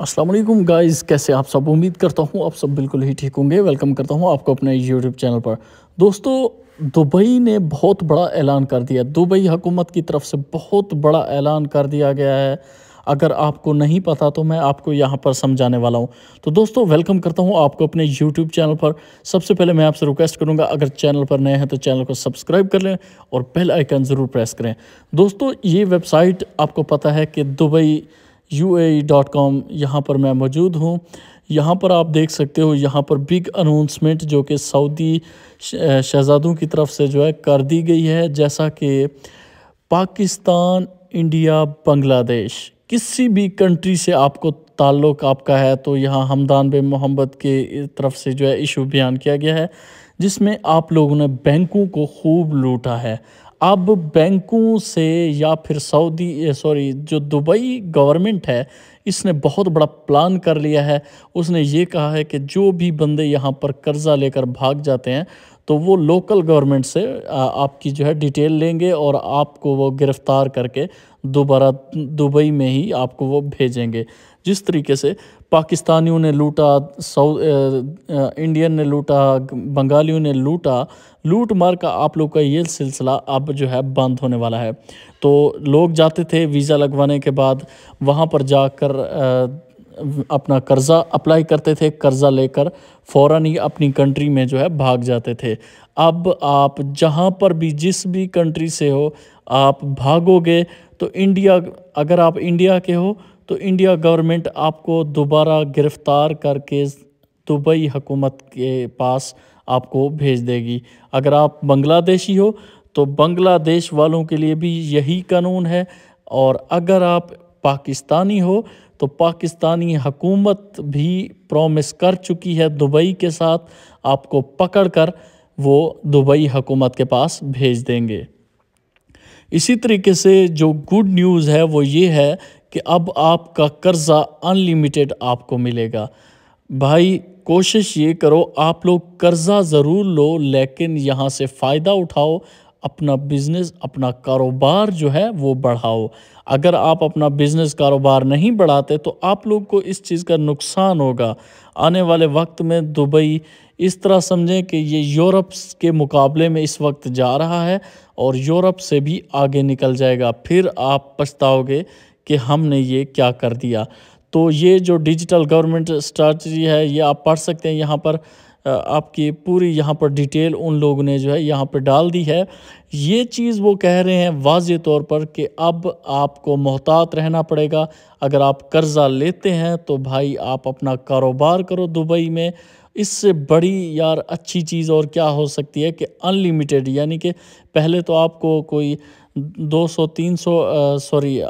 अस्सलाम वालेकुम गाइस, कैसे आप सब? उम्मीद करता हूँ आप सब बिल्कुल ही ठीक होंगे। वेलकम करता हूँ आपको अपने यूट्यूब चैनल पर। दोस्तों, दुबई ने बहुत बड़ा ऐलान कर दिया। दुबई हुकूमत की तरफ़ से बहुत बड़ा ऐलान कर दिया गया है। अगर आपको नहीं पता तो मैं आपको यहाँ पर समझाने वाला हूँ। तो दोस्तों, वेलकम करता हूँ आपको अपने यूट्यूब चैनल पर। सबसे पहले मैं आपसे रिक्वेस्ट करूँगा, अगर चैनल पर नए हैं तो चैनल को सब्सक्राइब कर लें और बेल आइकन ज़रूर प्रेस करें। दोस्तों, ये वेबसाइट आपको पता है कि Dubai U A dot com यहाँ पर मैं मौजूद हूँ। यहाँ पर आप देख सकते हो यहाँ पर बिग अनाउंसमेंट जो कि सऊदी शहजादों की तरफ़ से जो है कर दी गई है। जैसा कि पाकिस्तान, इंडिया, बांग्लादेश किसी भी कंट्री से आपको ताल्लुक़ आपका है तो यहाँ हमदान बे मोहम्मद के तरफ़ से जो है इशू बयान किया गया है। जिसमें आप लोगों ने बैंकों को खूब लूटा है। अब बैंकों से या फिर सऊदी सॉरी, जो दुबई गवर्नमेंट है, इसने बहुत बड़ा प्लान कर लिया है। उसने ये कहा है कि जो भी बंदे यहाँ पर कर्ज़ा लेकर भाग जाते हैं तो वो लोकल गवर्नमेंट से आपकी जो है डिटेल लेंगे और आपको वो गिरफ़्तार करके दोबारा, दुबई में ही आपको वो भेजेंगे। जिस तरीके से पाकिस्तानियों ने लूटा सौ इंडियन ने लूटा, बंगालियों ने लूटा, लूट मार का आप लोग का ये सिलसिला अब जो है बंद होने वाला है। तो लोग जाते थे वीज़ा लगवाने के बाद, वहाँ पर जाकर अपना कर्ज़ा अप्लाई करते थे, कर्ज़ा लेकर फ़ौर ही अपनी कंट्री में जो है भाग जाते थे। अब आप जहाँ पर भी, जिस भी कंट्री से हो, आप भागोगे तो इंडिया, अगर आप इंडिया के हो तो इंडिया गवर्नमेंट आपको दोबारा गिरफ़्तार करके दुबई हुकूमत के पास आपको भेज देगी। अगर आप बांग्लादेशी हो तो बांग्लादेश वालों के लिए भी यही कानून है। और अगर आप पाकिस्तानी हो तो पाकिस्तानी हकूमत भी प्रॉमिस कर चुकी है दुबई के साथ आपको पकड़ कर वो दुबई हकूमत के पास भेज देंगे। इसी तरीके से जो गुड न्यूज़ है, वो ये है कि अब आपका कर्ज़ा अनलिमिटेड आपको मिलेगा। भाई, कोशिश ये करो, आप लोग कर्ज़ा ज़रूर लो, लेकिन यहाँ से फ़ायदा उठाओ, अपना बिज़नेस अपना कारोबार जो है, वो बढ़ाओ। अगर आप अपना बिज़नेस कारोबार नहीं बढ़ाते तो आप लोग को इस चीज़ का नुकसान होगा। आने वाले वक्त में दुबई, इस तरह समझें कि ये यूरोप के मुकाबले में इस वक्त जा रहा है और यूरोप से भी आगे निकल जाएगा। फिर आप पछताओगे कि हमने ये क्या कर दिया। तो ये जो डिजिटल गवर्नमेंट स्ट्रैटी है, ये आप पढ़ सकते हैं। यहाँ पर आपकी पूरी यहाँ पर डिटेल उन लोगों ने जो है यहाँ पर डाल दी है। ये चीज़ वो कह रहे हैं वाज तौर पर कि अब आपको मोहतात रहना पड़ेगा। अगर आप कर्ज़ा लेते हैं तो भाई आप अपना कारोबार करो दुबई में इससे बड़ी यार अच्छी चीज़ और क्या हो सकती है कि अनलिमिटेड यानी कि पहले तो आपको कोई दो सौ, तीन सौ सॉरी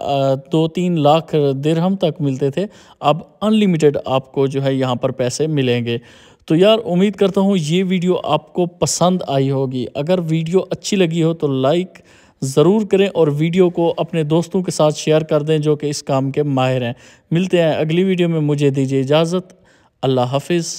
दो तीन लाख दिरहम तक मिलते थे। अब अनलिमिटेड आपको जो है यहाँ पर पैसे मिलेंगे। तो यार उम्मीद करता हूँ ये वीडियो आपको पसंद आई होगी। अगर वीडियो अच्छी लगी हो तो लाइक ज़रूर करें और वीडियो को अपने दोस्तों के साथ शेयर कर दें जो कि इस काम के माहिर हैं। मिलते हैं अगली वीडियो में, मुझे दीजिए इजाज़त। अल्लाह हाफिज़।